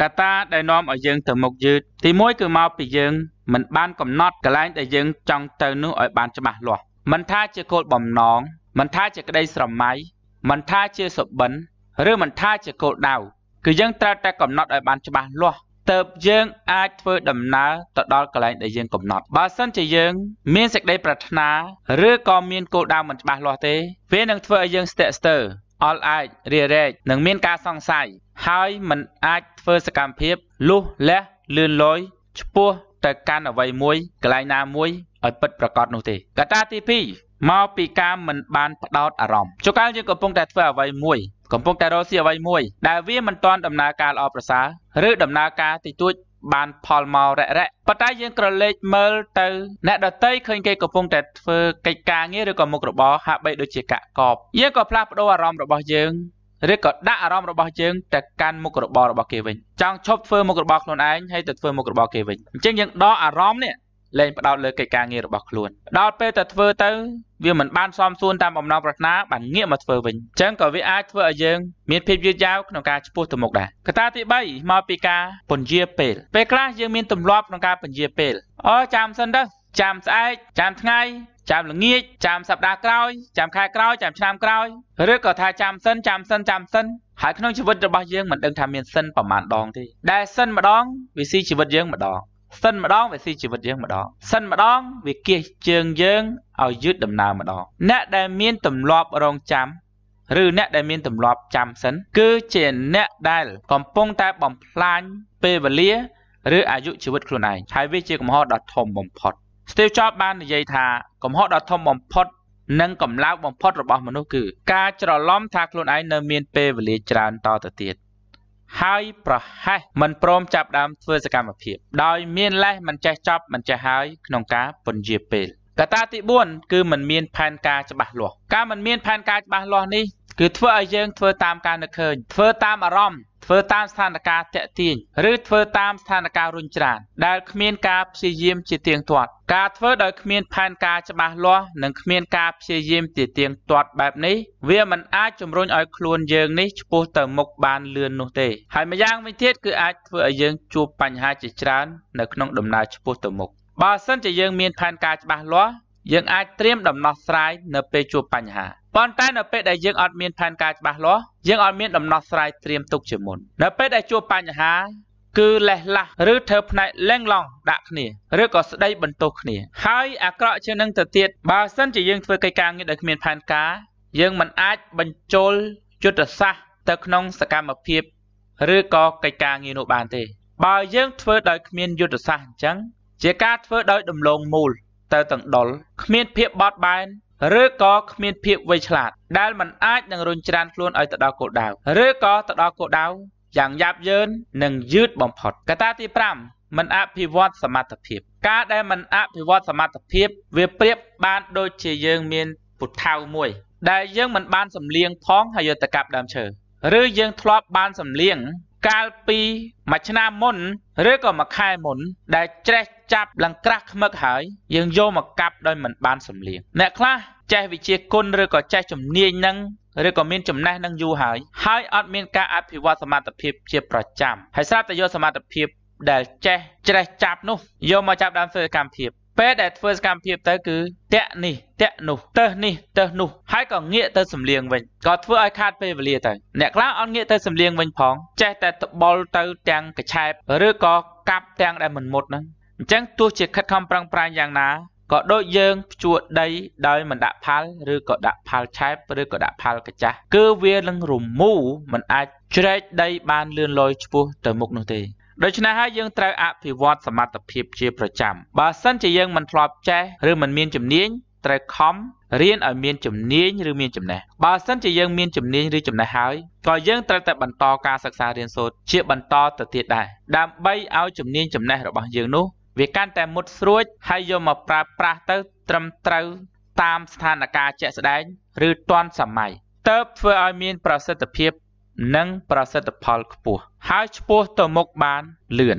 កត្តាដែលនាំឲ្យយើងទៅមុខយឺតទី1គឺមកពីយើងមិនបានកំណត់កន្លែងដែលយើងចង់ទៅនោះឲ្យបានច្បាស់លាស់មិនថាជាគោលបំណងមិនថាជាក្តីស្រមៃមិនថាជាសុបិនឬមិនថាជាគោលដៅគឺយើងត្រូវតែកំណត់ឲ្យបានច្បាស់លាស់ទៅយើងអាចធ្វើដំណើរទៅដល់កន្លែងដែលយើងកំណត់បើសិនជាយើងមានសេចក្តីប្រាថ្នាឬក៏មានគោលដៅមិនច្បាស់លាស់ទេវានឹងធ្វើឲ្យយើងស្ទាក់ស្ទើរ អល់អាចរារែកនិងមានការសង្ស័យហើយមិនអាចធ្វើសកម្មភាពលុះលះលឿនលយឆ្ពោះទៅកាន់អ្វីមួយកន្លែងណាមួយឲ្យពិតប្រាកដនោះទេកត្តាទី2មកពីការមិនបានផ្ដោតអារម្មណ៍ជួនកាលយើងកំពុងតែធ្វើអ្វីមួយកំពុងតែរកស៊ីអ្វីមួយដែលវាមិនទាន់ដំណើរការល្អប្រសើរឬដំណើរការតិចតួច បានផលមករៈរៈប៉ុន្តែយើងក្រឡេកមើលទៅអ្នកដតីឃើញគេកំពុងតែធ្វើកិច្ចការងារឬក៏មុខរបរហាក់បីដូចជាកាក់កបយើងក៏ផ្លាស់ប្ដូរអារម្មណ៍របស់យើងឬក៏ដាក់អារម្មណ៍របស់យើងទៅកាន់មុខរបររបស់គេវិញចង់ឈប់ធ្វើមុខរបរខ្លួនឯងហើយទៅធ្វើមុខរបរគេវិញអញ្ចឹងយើងដកអារម្មណ៍នេះ លែងផ្ដោតលើកិច្ចការងាររបស់ខ្លួនដល់ពេលទៅធ្វើទៅវាមិនបានសមសួនតាមបំណងប្រាថ្នាបានងាកមកធ្វើវិញអញ្ចឹងក៏វាអាចធ្វើឲ្យយើងមានភាពយឺតយ៉ាវក្នុងការឆ្ពោះទៅមុខដែរកត្តាទី3មកពីការពន្យាពេលពេលខ្លះយើងមានទម្លាប់ក្នុងការពន្យាពេលអូចាំសិនទៅចាំស្អែកចាំថ្ងៃចាំល្ងាចចាំសប្តាហ៍ក្រោយចាំខែក្រោយចាំឆ្នាំក្រោយឬក៏ថាចាំសិនចាំសិនចាំសិនហើយក្នុងជីវិតរបស់យើងមិនដឹងថាមានសិនប្រមាណដងទេដែលសិនម្ដងវាស៊ីជីវិតយើងម្ដង សិនម្ដងវាស៊ីជីវិតយើងម្ដងសិនម្ដងវាគៀសជើងយើងឲ្យយឺតដំណើរម្ដងអ្នកដែលមានទម្លាប់រងចាំឬអ្នកដែលមានទម្លាប់ចាំសិន គឺជាអ្នកដែលកំពុងតែបំផ្លាញពេលវេលាឬអាយុជីវិតខ្លួនឯងហើយវាជាកំហុសដ៏ធំបំផុត Steve Jobs បាននិយាយថាកំហុសដ៏ធំបំផុតនិងកំឡៅបំផុតរបស់មនុស្សគឺ ការច្រឡំថាខ្លួនឯងនៅមានពេលវេលាច្រើនតទៅទៀត ហើយប្រហែសមិនព្រមចាប់ដើមធ្វើសកម្មភាព ដោយមានលេសមិនចេះចប់មិនចេះហើយក្នុងការពន្យាពេលកត្តាទី4គឺមិនមានផែនការច្បាស់លាស់ការមិនមានផែនការច្បាស់លាស់នេះគឺធ្វើឲ្យយើងធ្វើតាមការនឹកឃើញធ្វើតាមអារម្មណ៍ ធ្វើតាមស្ថានភាពតាក់ទាញឬធ្វើតាមស្ថានភាពរុញច្រានដែលគ្មានការព្យាយាមជាទៀងទាត់ការធ្វើដោយគ្មានផែនការច្បាស់លាស់និងគ្មានការព្យាយាមជាទៀងទាត់បែបនេះវាមិនអាចជំរុញឲ្យខ្លួនយើងនេះឆ្ពោះទៅមុខបានលឿននោះទេហើយម្យ៉ាងវិញទៀតគឺអាចធ្វើឲ្យយើងជួបបញ្ហាជាច្រើននៅក្នុងដំណើរឆ្ពោះទៅមុខបើសិនជាយើងមានផែនការច្បាស់លាស់យើងអាចត្រៀមដំណោះស្រាយនៅពេលជួបបញ្ហា ប៉ុន្តែនៅពេលដែលយើងអត់មានផែនការច្បាស់លាស់យើងអត់មានដំណោះស្រាយត្រៀមទុកជាមុននៅពេលដែលជួបបញ្ហាគឺលេះឡាស់ឬធ្វើផ្នែកលែងឡងដាក់គ្នាឬក៏ស្ដីបន្ទោសគ្នា ហើយអាក្រក់ជាងនឹងទៅទៀតបើសិនជាយើងធ្វើកិច្ចការងារដោយគ្មានផែនការយើងមិនអាចបញ្ចូលយុទ្ធសាស្ត្រទៅក្នុងសកម្មភាពឬក៏កិច្ចការងារនោះបានទេ បើយើងធ្វើដោយគ្មានយុទ្ធសាស្ត្រអញ្ចឹងជាការធ្វើដោយដំឡូងមូលទៅទាំងដុលគ្មានភាពបត់បែន ឬក៏គ្មានភាពវៃឆ្លាតដែលมันអាចនឹងរុញច្រានខ្លួនឲ្យទៅដល់គោលដៅឬក៏ទៅដល់គោលដៅយ៉ាងយ៉ាប់យ៉ឺននិងយឺតបំផុតកត្តាទី5มันអភិវឌ្ឍសមត្ថភាពការដែលมันអភិវឌ្ឍសមត្ថភាពវាប្រៀបបានដូចជាយើងមានពុថៅមួយដែលយើងមិនបានសម្លៀងផងហើយយកទៅកាប់ដើមឈើឬយើងធ្លាប់បានសម្លៀងកាលពីមួយឆ្នាំមុនឬក៏មួយខែមុនដែលច្រេះ ចាប់លង្ក្រាស់ខ្មឹកហើយយើងយកមកកាប់ដោយមិនបានសម្លៀងអ្នកខ្លះចេះវិជាគុណឬក៏ចេះជំនាញនឹងឬក៏មានចំណេះនឹងយូរហើយហើយអត់មានការអភិវឌ្ឍសមត្ថភាពជាប្រចាំហើយស្រាប់តែយកសមត្ថភាពដែលចេះច្រេះចាប់នោះយកមកចាប់ដើមធ្វើកម្មភាពពេលដែលធ្វើសកម្មភាពទៅគឺតាក់នេះតាក់នោះទៅនេះទៅនោះហើយក៏ងាកទៅសំលៀងវិញក៏ធ្វើឲ្យខាតពេលវេលាទៅអ្នកខ្លះអត់ងាកទៅសំលៀងវិញផងចេះតែត្បុលទៅទាំងកឆែបឬក៏កាប់ទាំងដែលមិនមុតហ្នឹង អញ្ចឹងទោះជាខិតខំប្រឹងប្រែងយ៉ាងណាក៏ដូចយើងភ្ជួរដីដោយមិនដាក់ផាល់ឬក៏ដាក់ផាល់ឆែបឬក៏ដាក់ផាល់កាចាស់គឺវានឹងរមូរមិនអាចជ្រែកដីបានលឿនលយឆ្ពោះទៅមុខនោះទេដូច្នេះហើយយើងត្រូវអភិវឌ្ឍសមត្ថភាពជាប្រចាំបើសិនជាយើងមិនធ្លាប់ចេះឬមិនមានជំនាញត្រូវខំរៀនឲ្យមានជំនាញឬមានចំណេះបើសិនជាយើងមានជំនាញឬចំណេះហើយក៏យើងត្រូវតែបន្តការសិក្សារៀនសូត្រជាបន្តទៅទៀតដែរដើម្បីឲ្យជំនាញចំណេះរបស់យើងនោះ វាកាន់តែមុតស្រួចហើយយកមកប្រើប្រាស់ទៅត្រឹមត្រូវតាមស្ថានភាពជាក់ស្ដែងឬទាន់សម័យតើបធ្វើឲ្យមានប្រសិទ្ធភាពនិងប្រសិទ្ធផលខ្ពស់ហើយឆ្ពោះទៅមុខបានលឿន